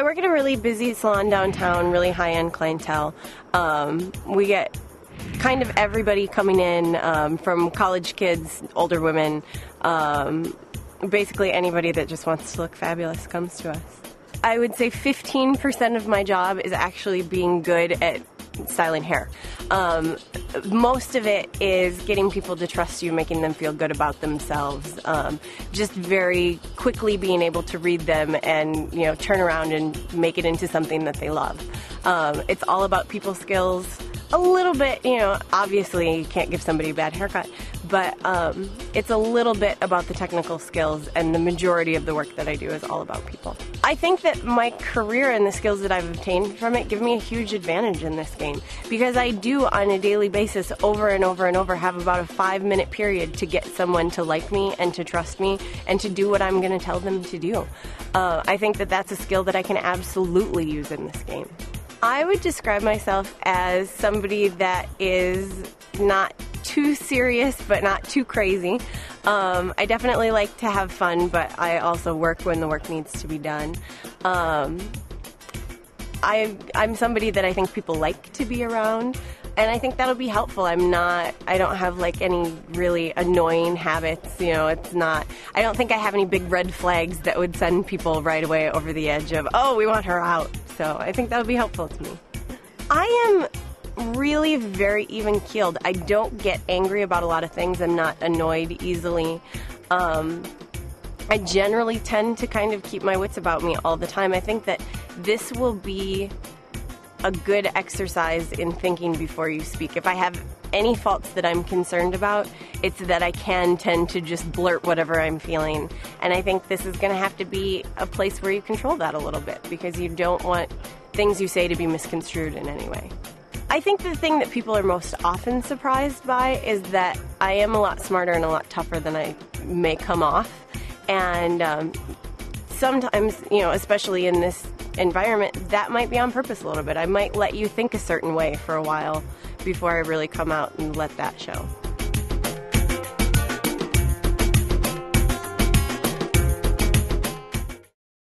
I work at a really busy salon downtown, really high end clientele. Um, we get kind of everybody coming in um, from college kids, older women, um, basically anybody that just wants to look fabulous comes to us. I would say 15% of my job is actually being good at styling hair. Um, most of it is getting people to trust you, making them feel good about themselves. Um, just very quickly being able to read them and you know turn around and make it into something that they love. Um, it's all about people skills. A little bit, you know, obviously you can't give somebody a bad haircut, but um, it's a little bit about the technical skills, and the majority of the work that I do is all about people. I think that my career and the skills that I've obtained from it give me a huge advantage in this game because I do on a daily basis over and over and over have about a five minute period to get someone to like me and to trust me and to do what I'm going to tell them to do. Uh, I think that that's a skill that I can absolutely use in this game. I would describe myself as somebody that is not too serious but not too crazy. Um, I definitely like to have fun, but I also work when the work needs to be done. Um, I, I'm somebody that I think people like to be around, and I think that'll be helpful. I'm not, I don't have like any really annoying habits. You know, it's not, I don't think I have any big red flags that would send people right away over the edge of, oh, we want her out. So I think that would be helpful to me. I am really very even keeled. I don't get angry about a lot of things. I'm not annoyed easily. Um, I generally tend to kind of keep my wits about me all the time. I think that this will be a good exercise in thinking before you speak. If I have any faults that I'm concerned about, it's that I can tend to just blurt whatever I'm feeling. And I think this is going to have to be a place where you control that a little bit because you don't want things you say to be misconstrued in any way. I think the thing that people are most often surprised by is that I am a lot smarter and a lot tougher than I may come off. And um, sometimes, you know, especially in this environment, that might be on purpose a little bit. I might let you think a certain way for a while before I really come out and let that show.